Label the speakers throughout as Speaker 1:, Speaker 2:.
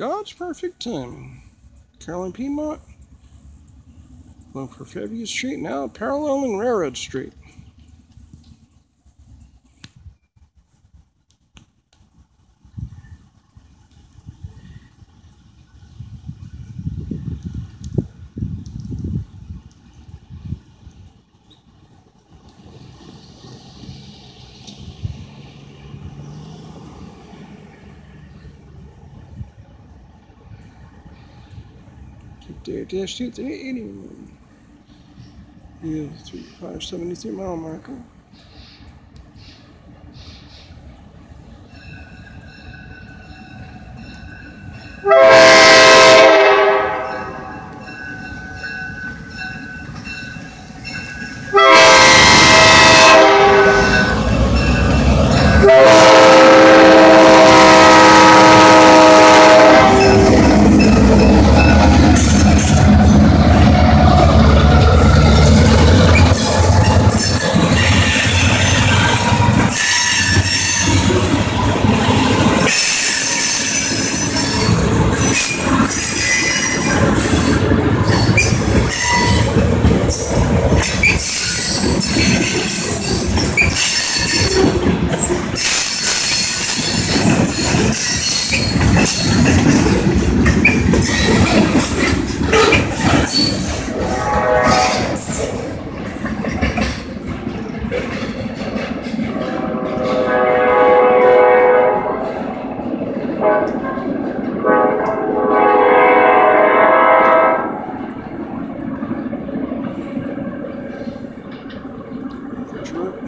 Speaker 1: God's perfect timing. Carolina Piedmont. Going for Fabius Street now, paralleling Railroad Street. Dare dash two three eighty. Yeah, three five seventy three mile marker.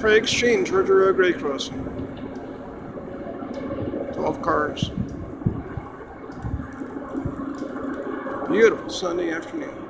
Speaker 1: Freight Exchange, Georgia Road, uh, Gray Crossing. 12 cars. Beautiful Sunday afternoon.